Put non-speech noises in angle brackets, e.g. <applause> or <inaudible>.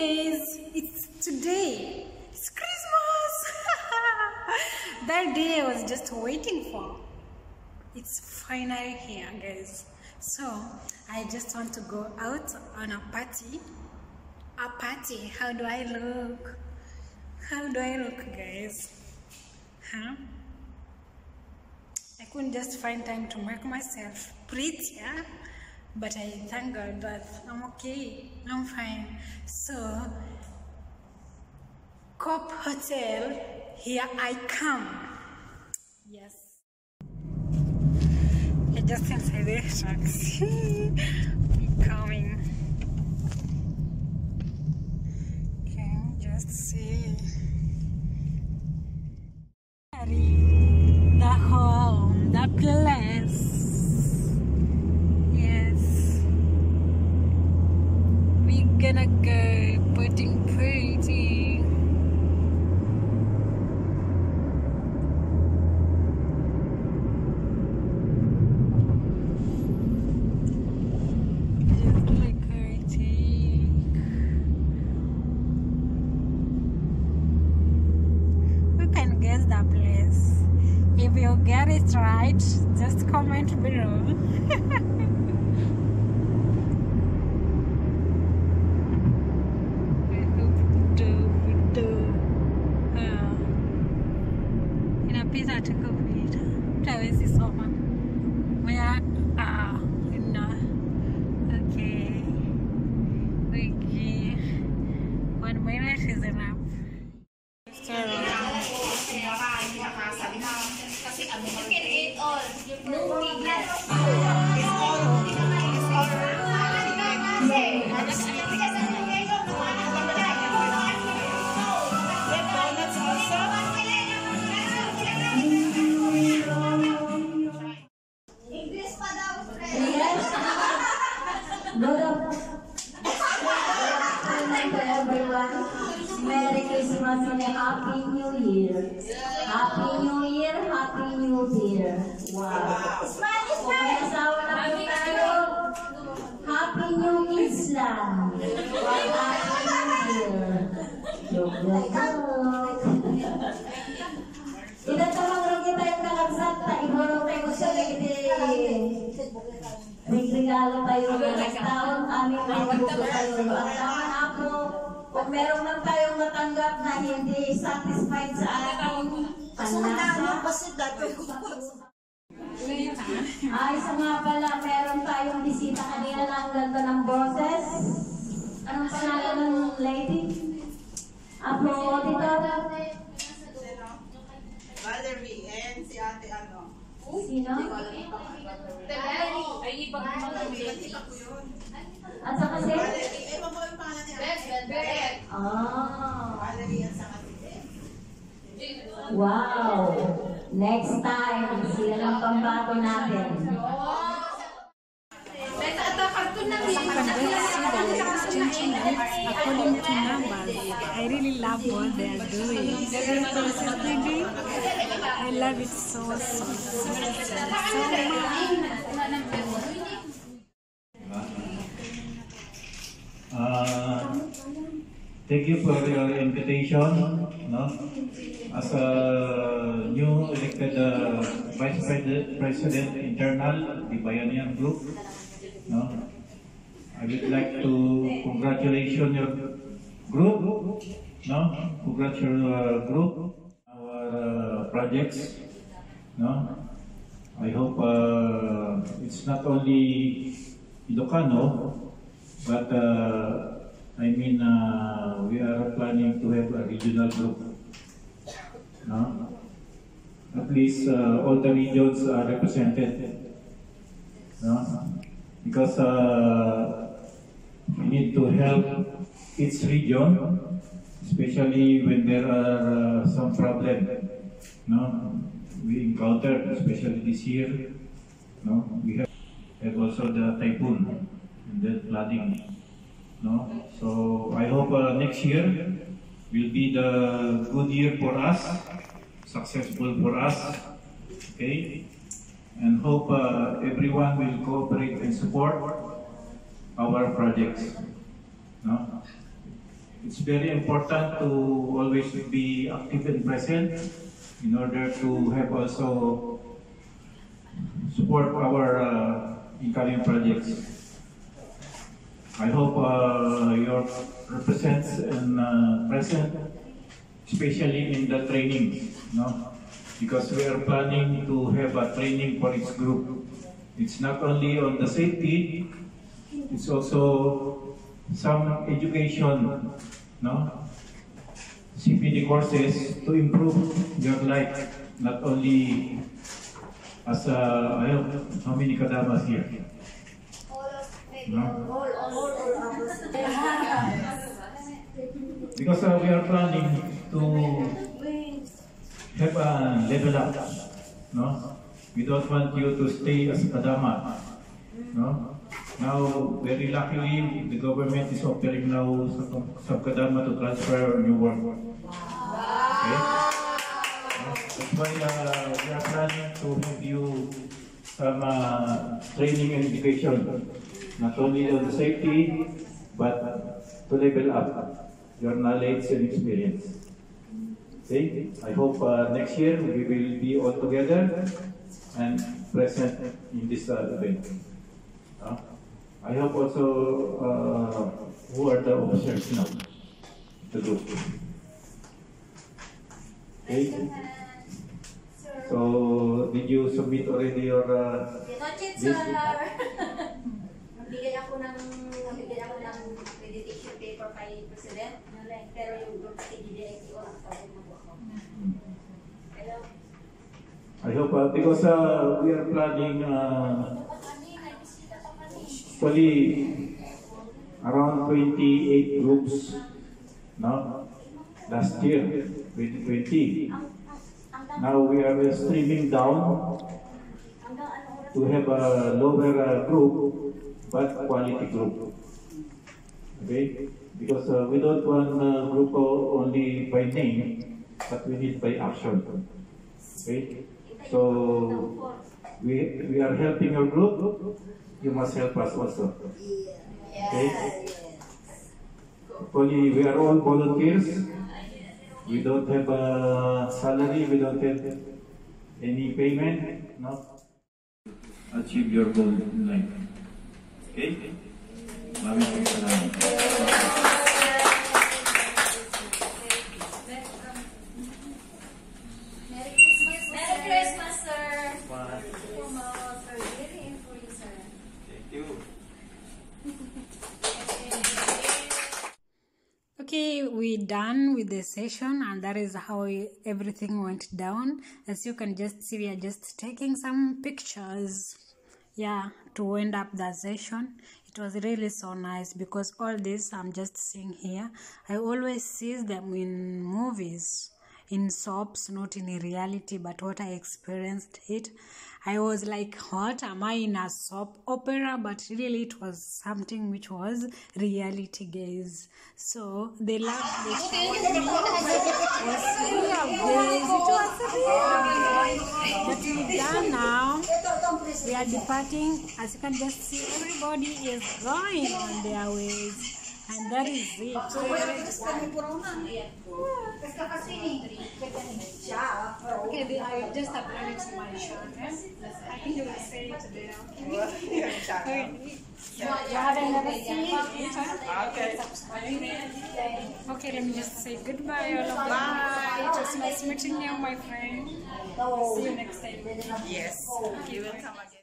It's today. It's Christmas! <laughs> that day I was just waiting for. It's finally here, guys. So I just want to go out on a party. A party. How do I look? How do I look, guys? Huh? I couldn't just find time to make myself prettier, but I thank God that I'm okay, I'm fine. So, Cop Hotel, here I come. Yes. I just inside the taxi. I'm <laughs> coming. Can you just see? The home, the place. Yes. We're gonna go putting pretty. Just like pretty. Who can guess the place? If you get it right, just comment below. I hope you do, you do. Ah. Inapita tu kupita. Utawezi soma. Moya, ah, no. Okay. Okay. One minute is enough. English pa daw, friend. Good afternoon to everyone. Merry Christmas and Happy New Year. Happy New Year, New Year. Wow. Smile, smile. asawa na po tayo, Happy New lang. Happy New Year. Joke, joke, joke. Ida tamang rin kita yung kalagsat, ta ibulong tayo ko siya, hindi. Regalo tayo ng taon, aming may buko tayo. Ang tama na po, kung meron man tayong matanggap na hindi satisfied sa ating panlasa, ay sa nga pala, meron tayong bisita kanina na ang ganda ng boses. Anong pangalan ng lady? Apo, dito. Valerie and si ate ano. Sino? Ay, iba ko yun. At saka si? Valerie, eh, wag mo yung pangalan niya. Ah. Valerie at saka. Wow! Next time, sila ng pambato natin. according to numbers. I really love what they are doing. I love it so, so, so, so, so much. Thank you for your invitation. No? As a new elected uh, Vice President, Internal, the Bayanihan Group, no? I would like to congratulate your group, no? Congratulate your uh, group, our uh, projects, no? I hope uh, it's not only Ilocano, but uh, I mean, uh, we are planning to have a regional group. No? At least uh, all the regions are represented. No? Because uh, we need to help each region, especially when there are uh, some problem. No? We encountered, especially this year. No? We have, have also the typhoon and the flooding. No? So I hope uh, next year will be the good year for us, successful for us, okay? And hope uh, everyone will cooperate and support our projects. No? it's very important to always be active and present in order to have also support our uh, incoming projects. I hope uh, your represents and uh, present, especially in the training, no? Because we are planning to have a training for each group. It's not only on the safety, it's also some education, no? CPD courses to improve your life, not only as a, I have, how many kadamas here? No? Because uh, we are planning to have a level up, no? We don't want you to stay as kadama, no? Now, very luckily, the government is offering now some, some kadama to transfer new work. Okay? That's why uh, we are planning to have you some uh, training and education, not only on the safety, but to level up your knowledge and experience. Okay? I hope uh, next year we will be all together and present in this uh, event. Uh, I hope also uh, who are the officers now to do. Okay? So, did you submit already your uh, Not yet, sir. <laughs> ng accreditation paper kay President. Pero yung na po. Hello? I hope uh, because uh, we are planning uh, actually around 28 groups no? last year, 2020. Ang, ang, ang, Now we are streaming down to have a lower uh, group but quality group. Okay? Because uh, we don't want uh, group only by name, but we need by action. Okay? So we, we are helping your group, you must help us also. Okay? Only we are all volunteers. We don't have a salary, we don't have any payment, no? Achieve your goal in life. Okay? Okay, we're done with the session, and that is how everything went down. As you can just see, we are just taking some pictures, yeah, to end up the session. It was really so nice because all this I'm just seeing here. I always see them in movies, in soaps, not in reality, but what I experienced it. I was like, what am I in a soap opera? But really, it was something which was reality, guys. So they loved this. It was real, guys. It was real. But we're done now. We are departing. As you can just see, everybody is going on their ways. And that is it. Okay, they are just applying to my shirt. eh? I think you will say it today. Okay. You have another seat? Okay. Okay, let me just say goodbye. all of you. Bye. It was nice meeting you, my friend. See you next time. Yes. Okay, welcome again.